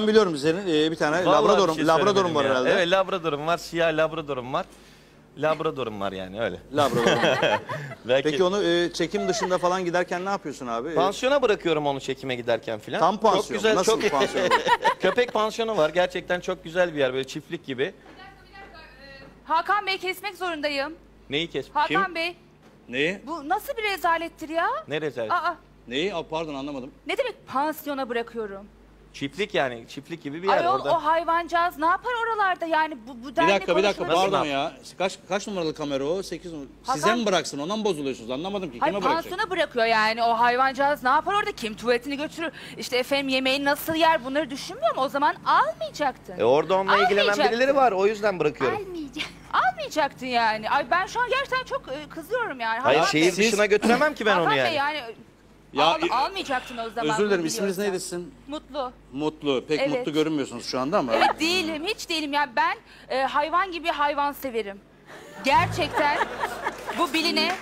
Ben biliyorum senin e, bir tane Vallahi Labrador'um, bir şey Labrador'um var söylemedim ya. herhalde. Evet Labrador'um var. Siyah Labrador'um var. Labrador'um var yani öyle. Labrador. Belki Peki onu e, çekim dışında falan giderken ne yapıyorsun abi? E, pansiyona bırakıyorum onu çekime giderken filan. Tam pansiyon. Çok güzel, Nasıl çok pansiyon? Köpek pansiyonu var. Gerçekten çok güzel bir yer böyle çiftlik gibi. Hakan Bey kesmek zorundayım. Neyi kes? Hakan Kim? Bey Neyi? bu nasıl bir rezalettir ya? Ne rezalet? Aa, Neyi? Aa, pardon anlamadım. ne demek pansiyona bırakıyorum? Çiftlik yani çiftlik gibi bir yer Ayol orada. o hayvancağız ne yapar oralarda yani bu, bu Bir denli dakika bir dakika konuşulabilir pardon ya. Kaç kaç numaralı kamera o? 8 numara. Size Hakan- mi bıraksın? Ondan mı bozuluyorsunuz? Anlamadım ki. Hayır Kime bırakacak? pansiyona bırakıyor yani o hayvancağız ne yapar orada kim tuvaletini götürür işte efendim yemeğini nasıl yer bunları düşünmüyor mu o zaman almayacaktın. E orada onunla ilgilenen Almayacaktın. birileri var o yüzden bırakıyorum. Almayacaktın. Almayacaktın yani. Ay ben şu an gerçekten çok e, kızıyorum yani. Hayır Hakan şehir Bey- dışına götüremem ki ben Hakan onu Bey yani. yani Ya, al- almayacaktın o zaman. Özür dilerim. İsminiz neydi sizin? Mutlu. Mutlu. Pek Evet. mutlu görünmüyorsunuz şu anda ama. Evet değilim, hiç değilim. Yani ben e, hayvan gibi hayvan severim. Gerçekten bu biline,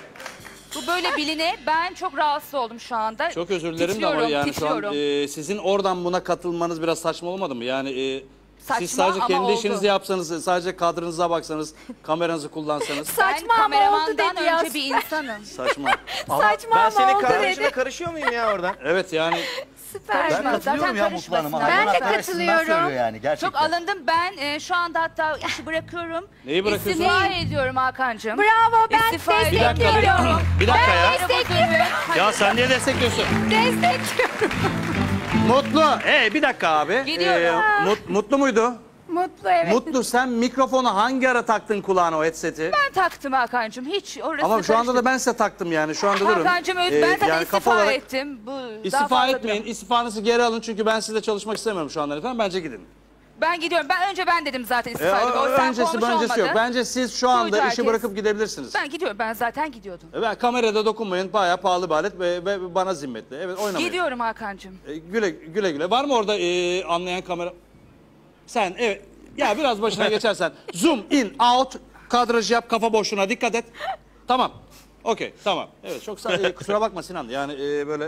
bu böyle biline ben çok rahatsız oldum şu anda. Çok özür dilerim de Titriyorum, ama yani şu an titriyorum. e, sizin oradan buna katılmanız biraz saçma olmadı mı? Yani e, Saçma siz sadece ama kendi oldu. işinizi yapsanız, sadece kadrınıza baksanız, kameranızı kullansanız ben Saçma ama oldu kameramandan dedi ya. önce bir insanım. saçma. Saçma Ben ama senin oldu kardeşine dedi. karışıyor muyum ya oradan? Evet yani Süper. Ben katılıyorum Zaten ya Mutlu Hanım'a. Ben de Hayvan katılıyorum. yani gerçekten. Çok alındım. Ben e, şu anda hatta işi bırakıyorum. Neyi bırakıyorsun? İstifa ediyorum Hakan'cığım. Bravo ben İstifa Bir dakika, bir dakika. ediyorum. Bir dakika ya. destekliyorum. Ya sen niye destekliyorsun? Destekliyorum. Mutlu. Ee bir dakika abi. Gidiyorum. mut- mutlu muydu? Mutlu evet. Mutlu sen mikrofonu hangi ara taktın kulağına o headseti? Ben taktım Hakan'cığım. Hiç orası Ama şu anda da ben size taktım yani. Şu anda durun. Hakan'cığım evet, Ee, ben zaten yani istifa olarak ettim. Bu İstifa etmeyin. duramam. İstifanızı geri alın çünkü ben sizle çalışmak istemiyorum şu anda efendim. Bence gidin. Ben gidiyorum. Ben önce ben dedim zaten Ee, istifa ediyorum. O sen öncesi konmuş öncesi yok. olmadı. Bence siz şu anda işi herkes. bırakıp gidebilirsiniz. Ben gidiyorum. Ben zaten gidiyordum. Ben kamerada dokunmayın. Bayağı pahalı bir alet ve, ve bana zimmetli. Evet oynamayın. Gidiyorum Hakan'cığım. E, güle güle güle. Var mı orada e, anlayan kamera? Sen evet. Ya biraz başına geçersen. Zoom in out. Kadraj yap kafa boşluğuna dikkat et. Tamam. Okey tamam. Evet çok sağ, e, kusura bakma Sinan. Yani e, böyle